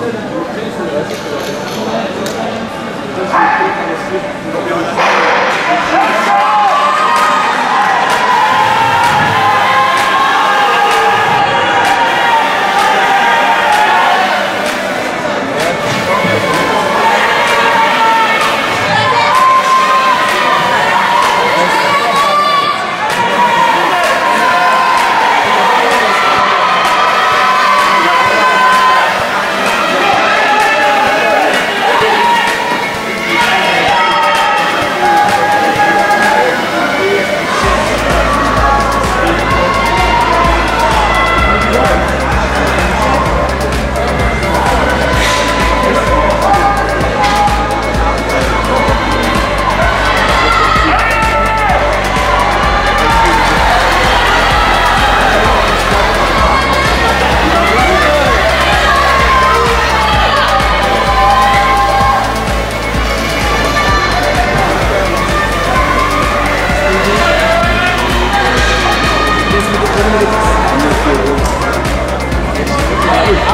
그래서 여기서